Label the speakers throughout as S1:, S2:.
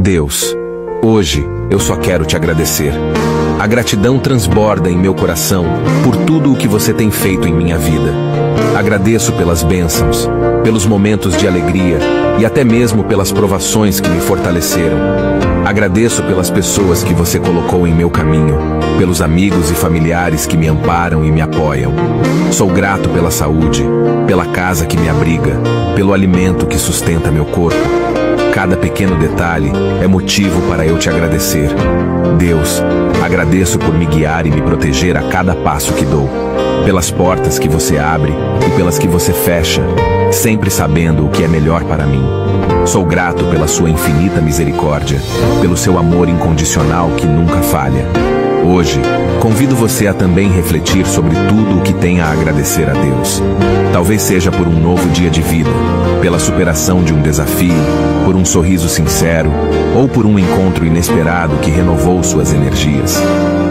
S1: Deus, hoje eu só quero te agradecer. A gratidão transborda em meu coração por tudo o que você tem feito em minha vida. Agradeço pelas bênçãos, pelos momentos de alegria e até mesmo pelas provações que me fortaleceram. Agradeço pelas pessoas que você colocou em meu caminho, pelos amigos e familiares que me amparam e me apoiam. Sou grato pela saúde, pela casa que me abriga, pelo alimento que sustenta meu corpo Cada pequeno detalhe é motivo para eu te agradecer. Deus, agradeço por me guiar e me proteger a cada passo que dou, pelas portas que você abre e pelas que você fecha, sempre sabendo o que é melhor para mim. Sou grato pela sua infinita misericórdia, pelo seu amor incondicional que nunca falha. Hoje, convido você a também refletir sobre tudo o que tem a agradecer a Deus. Talvez seja por um novo dia de vida, pela superação de um desafio, por um sorriso sincero ou por um encontro inesperado que renovou suas energias.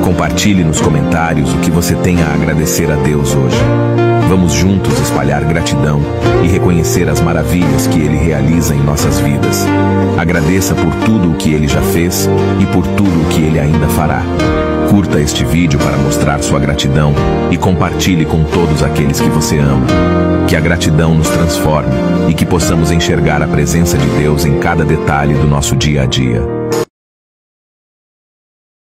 S1: Compartilhe nos comentários o que você tem a agradecer a Deus hoje. Vamos juntos espalhar gratidão e reconhecer as maravilhas que Ele realiza em nossas vidas. Agradeça por tudo o que Ele já fez e por tudo o que Ele ainda fará. Curta este vídeo para mostrar sua gratidão e compartilhe com todos aqueles que você ama. Que a gratidão nos transforme e que possamos enxergar a presença de Deus em cada detalhe do nosso dia a dia.